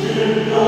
Amen.